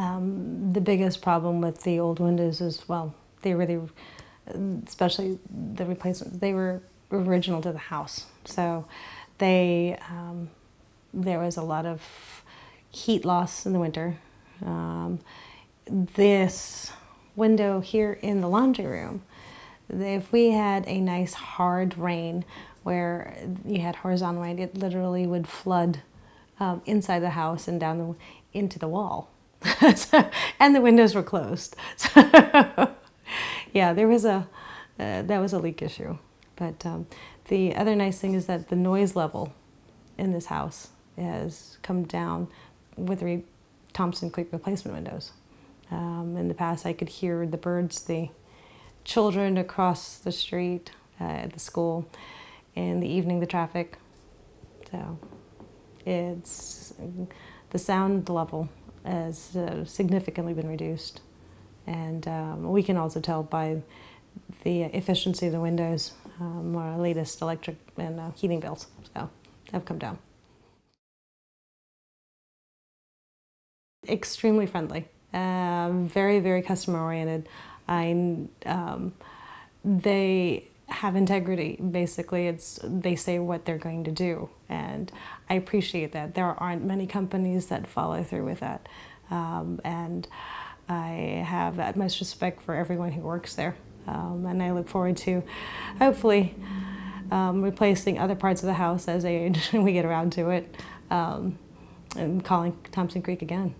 Um, the biggest problem with the old windows is, well, they really, especially the replacements, they were original to the house. So they, um, there was a lot of heat loss in the winter. Um, this window here in the laundry room, if we had a nice hard rain where you had horizontal rain, it literally would flood um, inside the house and down the, into the wall. and the windows were closed. So yeah, there was a, uh, that was a leak issue. But um, the other nice thing is that the noise level in this house has come down with the Thompson Creek replacement windows. Um, in the past, I could hear the birds, the children across the street uh, at the school, in the evening, the traffic. So it's the sound level has uh, significantly been reduced. And um, we can also tell by the efficiency of the windows, um, our latest electric and uh, heating bills, so have come down. Extremely friendly, um, very, very customer oriented. I, um, they have integrity. Basically, it's they say what they're going to do, and I appreciate that. There aren't many companies that follow through with that, um, and I have utmost respect for everyone who works there, um, and I look forward to, hopefully, um, replacing other parts of the house as age and we get around to it, um, and calling Thompson Creek again.